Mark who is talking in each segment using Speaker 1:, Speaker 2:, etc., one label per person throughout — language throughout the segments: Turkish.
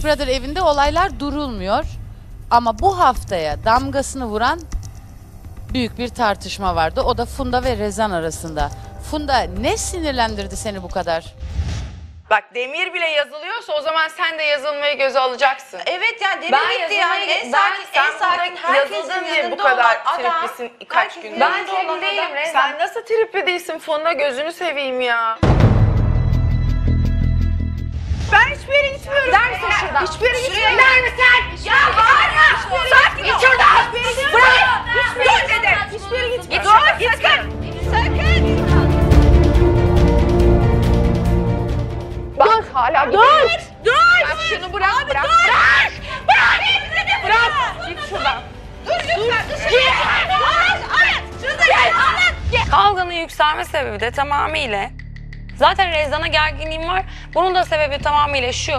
Speaker 1: Big Brother evinde olaylar durulmuyor. Ama bu haftaya damgasını vuran büyük bir tartışma vardı. O da Funda ve Rezan arasında. Funda ne sinirlendirdi seni bu kadar?
Speaker 2: Bak demir bile yazılıyorsa o zaman sen de yazılmayı göze alacaksın.
Speaker 3: Evet yani demir
Speaker 2: Ben
Speaker 3: gitti yani. En
Speaker 2: ben-
Speaker 3: sakin, en sakin. Herkesin
Speaker 2: diye bu kadar triplisin kaç
Speaker 3: yanında
Speaker 2: Ben tripli değilim. Sen nasıl tripli değilsin Funda gözünü seveyim ya. Ben hiçbir yere gitmiyorum. Misin şuradan? Hiçbir yere gitmiyorum. Gider misin? Ya bağırma. Sakin git şuradan. Bırak. Hiçbir yere dedim. Hiçbir yere gitmiyorum. Dur sakın. Sakın. Bak hala dur. Dur. Bak şunu bırak. Bırak. Bırak. Bırak. Bırak. Git şuradan. Dur lütfen. Dışarı.
Speaker 4: Kavganın yükselme sebebi de tamamıyla zaten Rezan'a gerginliğim var. Bunun da sebebi tamamıyla şu.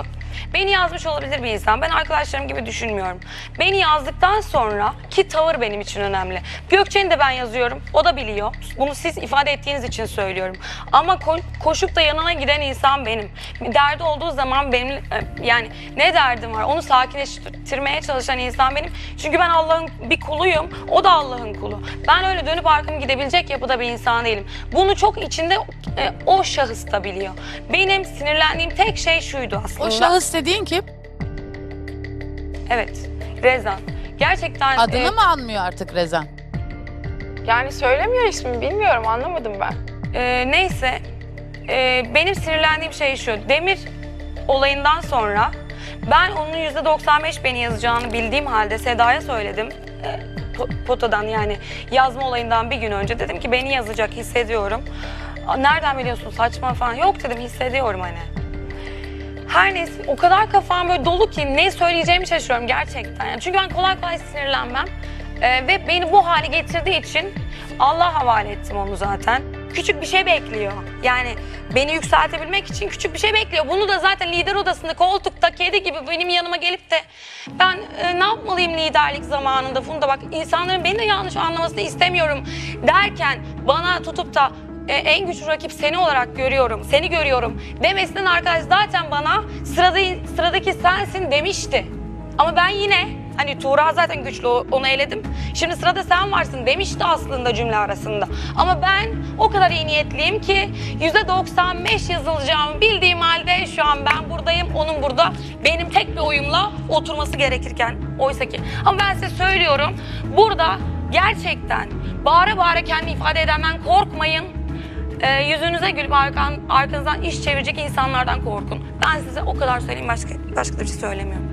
Speaker 4: Beni yazmış olabilir bir insan. Ben arkadaşlarım gibi düşünmüyorum. Beni yazdıktan sonra ki tavır benim için önemli. Gökçen'i de ben yazıyorum. O da biliyor. Bunu siz ifade ettiğiniz için söylüyorum. Ama ko- koşup da yanına giden insan benim. Derdi olduğu zaman benim e, yani ne derdim var onu sakinleştirmeye çalışan insan benim. Çünkü ben Allah'ın bir kuluyum. O da Allah'ın kulu. Ben öyle dönüp arkamı gidebilecek yapıda bir insan değilim. Bunu çok içinde e, o şahıs da biliyor. Benim sinirlendiğim tek şey şuydu aslında.
Speaker 1: O şahıs dediğin kim?
Speaker 4: Evet. Rezan. Gerçekten
Speaker 1: Adını
Speaker 4: e,
Speaker 1: mı anmıyor artık Rezan?
Speaker 2: Yani söylemiyor ismini bilmiyorum anlamadım ben.
Speaker 4: e, neyse e, benim sinirlendiğim şey şu. Demir olayından sonra ben onun %95 beni yazacağını bildiğim halde Seda'ya söyledim. E, po- potadan yani yazma olayından bir gün önce dedim ki beni yazacak hissediyorum. "Aa, Nereden biliyorsun saçma falan. Yok dedim hissediyorum hani. Her neyse o kadar kafam böyle dolu ki ne söyleyeceğimi şaşırıyorum gerçekten. Yani çünkü ben kolay kolay sinirlenmem. Ee, ve beni bu hale getirdiği için Allah havale ettim onu zaten. Küçük bir şey bekliyor. Yani beni yükseltebilmek için küçük bir şey bekliyor. Bunu da zaten lider odasında koltukta kedi gibi benim yanıma gelip de ben e, ne yapmalıyım liderlik zamanında Funda bak insanların beni de yanlış anlamasını istemiyorum derken bana tutup da e, en güçlü rakip seni olarak görüyorum, seni görüyorum demesinden arkadaş zaten bana sırada, sıradaki sensin demişti. Ama ben yine hani Tuğra zaten güçlü onu eledim. Şimdi sırada sen varsın demişti aslında cümle arasında. Ama ben o kadar iyi niyetliyim ki %95 yazılacağımı bildiğim halde şu an ben buradayım, onun burada. Benim tek bir oyumla oturması gerekirken oysa ki. Ama ben size söylüyorum burada gerçekten bağıra bağıra kendi ifade edenden korkmayın. Ee, yüzünüze gülüp arkan, arkanızdan iş çevirecek insanlardan korkun. Ben size o kadar söyleyeyim başka, başka bir şey söylemiyorum.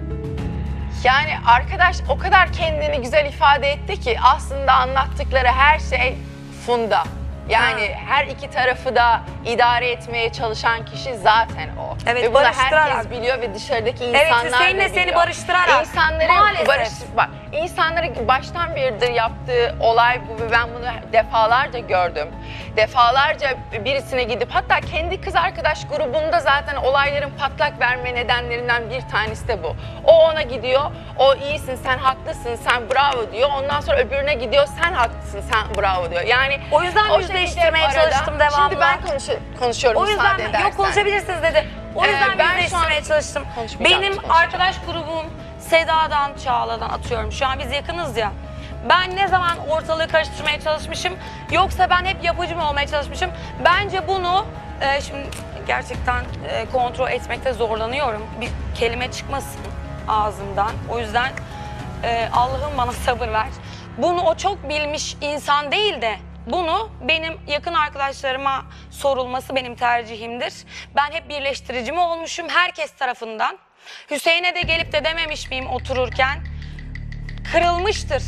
Speaker 2: Yani arkadaş o kadar kendini güzel ifade etti ki aslında anlattıkları her şey Funda. Yani her iki tarafı da idare etmeye çalışan kişi zaten o.
Speaker 4: Evet,
Speaker 2: ve bunu herkes biliyor ve dışarıdaki
Speaker 4: Evet,
Speaker 2: insanlar
Speaker 4: Hüseyin'le
Speaker 2: da
Speaker 4: seni
Speaker 2: biliyor.
Speaker 4: barıştırarak.
Speaker 2: İnsanları
Speaker 4: Maalesef.
Speaker 2: barış bak insanları baştan beridir yaptığı olay bu ve ben bunu defalarca gördüm. Defalarca birisine gidip hatta kendi kız arkadaş grubunda zaten olayların patlak verme nedenlerinden bir tanesi de bu. O ona gidiyor, o iyisin, sen haklısın, sen bravo diyor. Ondan sonra öbürüne gidiyor, sen haklısın, sen bravo diyor. Yani
Speaker 4: O yüzden
Speaker 2: o şekilde
Speaker 4: yüzleştirmeye
Speaker 2: hep arada-
Speaker 4: çalıştım devamlı.
Speaker 2: Şimdi ben konuş- konuşuyorum
Speaker 4: O yüzden
Speaker 2: müsaade
Speaker 4: yok konuşabilirsiniz dedi. O
Speaker 2: Ee,
Speaker 4: yüzden
Speaker 2: ben
Speaker 4: yüzleştirmeye
Speaker 2: şu an
Speaker 4: çalıştım. Benim arkadaş grubum Seda'dan, Çağla'dan atıyorum. Şu an biz yakınız ya. Ben ne zaman ortalığı karıştırmaya çalışmışım yoksa ben hep yapıcı mı olmaya çalışmışım? Bence bunu e, şimdi gerçekten e, kontrol etmekte zorlanıyorum. Bir kelime çıkmasın ağzımdan. O yüzden e, Allah'ım bana sabır ver. Bunu o çok bilmiş insan değil de bunu benim yakın arkadaşlarıma sorulması benim tercihimdir. Ben hep birleştirici mi olmuşum herkes tarafından. Hüseyin'e de gelip de dememiş miyim otururken? Kırılmıştır.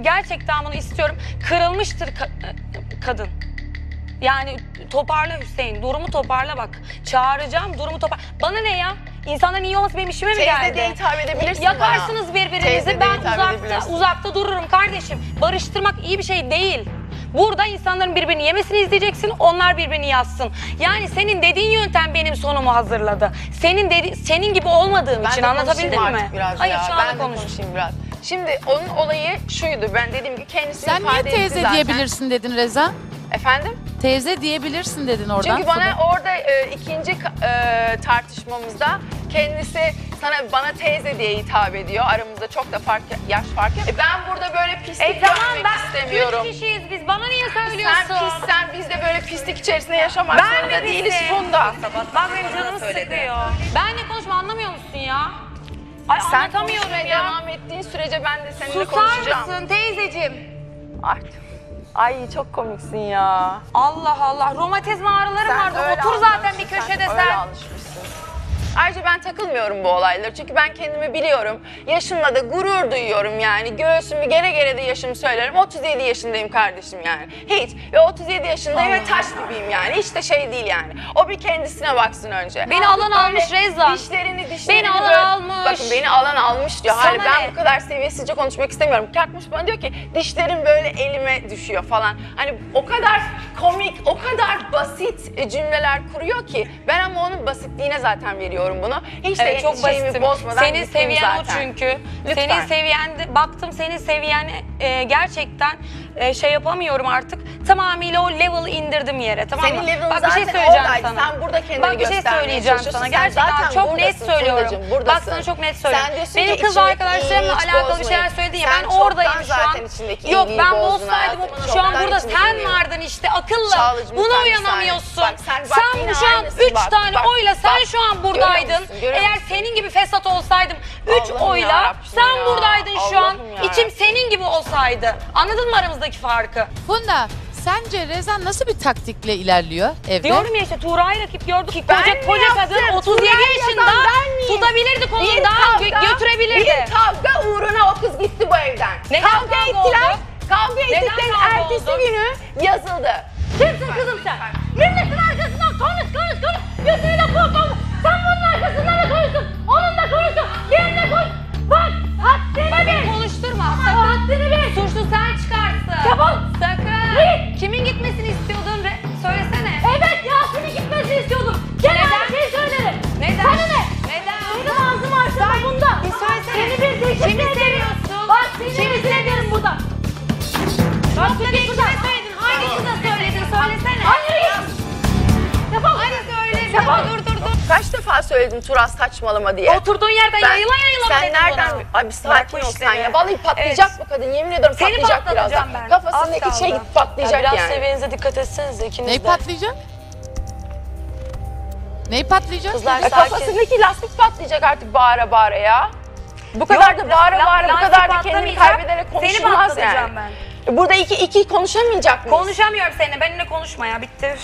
Speaker 4: Gerçekten bunu istiyorum. Kırılmıştır ka- kadın. Yani toparla Hüseyin. Durumu toparla bak. Çağıracağım durumu topar. Bana ne ya? İnsanların iyi olması benim işime mi
Speaker 2: Teyze
Speaker 4: geldi?
Speaker 2: diye hitap edebilirsin
Speaker 4: Yakarsınız
Speaker 2: bana.
Speaker 4: birbirinizi.
Speaker 2: Teyze
Speaker 4: Ben uzakta, uzakta dururum kardeşim. Barıştırmak iyi bir şey değil. Burada insanların birbirini yemesini izleyeceksin, onlar birbirini yazsın. Yani senin dediğin yöntem benim sonumu hazırladı. Senin dedi, senin gibi olmadığım
Speaker 2: Ben
Speaker 4: için
Speaker 2: de
Speaker 4: anlatabildim mi?
Speaker 2: artık biraz
Speaker 4: Hayır
Speaker 2: ya.
Speaker 4: şu
Speaker 2: ben
Speaker 4: anda
Speaker 2: de
Speaker 4: konuş.
Speaker 2: konuşayım biraz. Şimdi onun olayı şuydu. Ben dediğim gibi kendisini
Speaker 1: Sen niye
Speaker 2: ifade etti
Speaker 1: teyze
Speaker 2: zaten.
Speaker 1: diyebilirsin dedin Reza?
Speaker 2: Efendim?
Speaker 1: Teyze diyebilirsin dedin oradan.
Speaker 2: Çünkü bana
Speaker 1: Funda.
Speaker 2: orada e, ikinci e, tartışmamızda kendisi Sana bana teyze diye hitap ediyor. Aramızda çok da fark yaş fark yok. E ben burada böyle pislik
Speaker 4: E tamam
Speaker 2: görmek
Speaker 4: ben
Speaker 2: istemiyorum.
Speaker 4: üç kişiyiz biz. Bana niye
Speaker 2: Sen
Speaker 4: söylüyorsun?
Speaker 2: pissen biz de böyle pislik içerisinde yaşamak
Speaker 4: Ben
Speaker 2: zorunda
Speaker 4: de
Speaker 2: değiliz. Funda.
Speaker 4: Bak benim canımı sıkıyor. Benle konuşma anlamıyor musun ya? Ay
Speaker 2: Sen
Speaker 4: anlatamıyorum
Speaker 2: konuşmaya
Speaker 4: ya.
Speaker 2: devam ettiğin sürece ben de seninle
Speaker 4: Susar
Speaker 2: konuşacağım.
Speaker 4: mısın teyzeciğim?
Speaker 2: Artık. Ay çok komiksin ya.
Speaker 4: Allah Allah romatizma ağrılarım
Speaker 2: Sen
Speaker 4: vardı. Otur zaten bir köşede
Speaker 2: Öyle
Speaker 4: sen.
Speaker 2: Ayrıca ben takılmıyorum bu olaylara çünkü ben kendimi biliyorum. Yaşımla da gurur duyuyorum yani. Göğsümü gere gere de yaşımı söylerim. 37 yaşındayım kardeşim yani. Hiç. Ve 37 yaşındayım ve taş gibiyim yani. Hiç de şey değil yani. O bir kendisine baksın önce.
Speaker 4: Beni alan
Speaker 2: Böyle
Speaker 4: almış Rezan.
Speaker 2: Dişlerini dişlerini
Speaker 4: Beni alan
Speaker 2: böyle-
Speaker 4: almış.
Speaker 2: Bakın beni alan almış diyor. Hayır
Speaker 4: Sana
Speaker 2: ben
Speaker 4: ne?
Speaker 2: bu kadar seviyesizce konuşmak istemiyorum. Kalkmış bana diyor ki dişlerim böyle elime düşüyor falan. Hani o kadar komik, o kadar basit cümleler kuruyor ki ben ama onun basitliğine zaten veriyorum bunu. Hiç
Speaker 4: Evet
Speaker 2: de
Speaker 4: çok
Speaker 2: şeyimi
Speaker 4: basitim.
Speaker 2: bozmadan
Speaker 4: Senin
Speaker 2: gittim
Speaker 4: seviyen
Speaker 2: zaten.
Speaker 4: o çünkü.
Speaker 2: Lütfen.
Speaker 4: Senin seviyende baktım senin seviyen e, gerçekten e, şey yapamıyorum artık. Tamamıyla o level'ı indirdim yere tamam
Speaker 2: Senin
Speaker 4: mı?
Speaker 2: level'ın
Speaker 4: Bak bir şey
Speaker 2: zaten
Speaker 4: söyleyeceğim
Speaker 2: oradaydı.
Speaker 4: sana.
Speaker 2: Sen burada kendini
Speaker 4: Bak bir şey
Speaker 2: göstermeye
Speaker 4: söyleyeceğim
Speaker 2: çalışıyorsun.
Speaker 4: sana.
Speaker 2: Sen
Speaker 4: Gerçekten
Speaker 2: zaten
Speaker 4: çok net
Speaker 2: buradasın
Speaker 4: söylüyorum.
Speaker 2: Fundacığım,
Speaker 4: Bak sana çok net
Speaker 2: Sen
Speaker 4: söylüyorum.
Speaker 2: diyorsun
Speaker 4: Benim
Speaker 2: ki
Speaker 4: kız
Speaker 2: içindeki
Speaker 4: arkadaşlarımla
Speaker 2: iyiliği hiç
Speaker 4: alakalı bir şeyler
Speaker 2: bozmayın.
Speaker 4: söyledi ya
Speaker 2: Sen
Speaker 4: ben oradayım şu an.
Speaker 2: zaten içindeki
Speaker 4: Yok
Speaker 2: iyiliği
Speaker 4: ben
Speaker 2: bozdun
Speaker 4: bozsaydım
Speaker 2: hayatım.
Speaker 4: şu an
Speaker 2: Çoktan
Speaker 4: burada
Speaker 2: içindeki
Speaker 4: sen
Speaker 2: iyiliği.
Speaker 4: vardın işte akıllı.
Speaker 2: Çağlacığım,
Speaker 4: Buna
Speaker 2: bir
Speaker 4: uyanamıyorsun.
Speaker 2: saniye. Bak sen bak
Speaker 4: Sen
Speaker 2: yine
Speaker 4: şu an
Speaker 2: aynısın
Speaker 4: 3
Speaker 2: bak,
Speaker 4: tane
Speaker 2: bak,
Speaker 4: oyla sen
Speaker 2: bak.
Speaker 4: şu an
Speaker 2: Görüyor
Speaker 4: buradaydın.
Speaker 2: musun, görüyor
Speaker 4: Eğer
Speaker 2: musun?
Speaker 4: senin gibi fesat olsaydım 3
Speaker 2: Allah'ım
Speaker 4: oyla
Speaker 2: yarabbim
Speaker 4: sen
Speaker 2: ya.
Speaker 4: buradaydın şu an.
Speaker 2: Allah'ım yarabbim.
Speaker 4: İçim senin gibi olsaydı. Anladın mı aramızdaki farkı?
Speaker 1: Funda sence Rezan nasıl bir taktikle ilerliyor evde?
Speaker 4: Diyorum ya işte Tuğra'yı rakip gördük ki
Speaker 2: Ben
Speaker 4: koca,
Speaker 2: mi
Speaker 4: koca
Speaker 2: yaptım?
Speaker 4: kadın 37
Speaker 2: Tuğra'yı
Speaker 4: yaşında
Speaker 2: yazan ben miyim?
Speaker 4: tutabilirdi kolundan gö- götürebilirdi.
Speaker 2: Bir kavga uğruna o kız gitti bu evden.
Speaker 4: Neden
Speaker 2: kavga
Speaker 4: kavga
Speaker 2: ettiler.
Speaker 4: oldu?
Speaker 2: Kavga ettiklerin ertesi
Speaker 4: oldu?
Speaker 2: günü yazıldı.
Speaker 3: Kimsin kızım sen? Milletin
Speaker 2: Kaç defa söyledim Turas saçmalama diye.
Speaker 4: Oturduğun yerden
Speaker 2: Ben-
Speaker 4: yayıla yayıla
Speaker 2: Sen nereden?
Speaker 4: bana.
Speaker 2: Ay bir sakin ol
Speaker 4: bu
Speaker 2: sen ya. Vallahi patlayacak
Speaker 4: Evet.
Speaker 2: bu kadın. Yemin ediyorum
Speaker 4: Seni
Speaker 2: patlayacak birazdan.
Speaker 4: ben.
Speaker 2: Kafasındaki
Speaker 4: Az
Speaker 2: şey
Speaker 4: kaldı.
Speaker 2: patlayacak
Speaker 4: Biraz
Speaker 2: yani.
Speaker 4: seviyenize dikkat etsenize ikiniz
Speaker 1: Neyi
Speaker 4: de.
Speaker 1: patlayacak? Neyi patlayacak?
Speaker 4: Kızlar
Speaker 2: Ya
Speaker 4: sakin.
Speaker 2: kafasındaki lastik patlayacak artık bağıra bağıra ya. Bu kadar
Speaker 4: Yok,
Speaker 2: da bağıra
Speaker 4: la-
Speaker 2: bağıra bu
Speaker 4: lastik
Speaker 2: kadar da kendini kaybederek
Speaker 4: Seni
Speaker 2: konuşulmaz
Speaker 4: patlatacağım
Speaker 2: yani.
Speaker 4: ben.
Speaker 2: Burada iki, iki konuşamayacak mıyız?
Speaker 4: Konuşamıyorum seninle. Benimle konuşma ya. Bitti.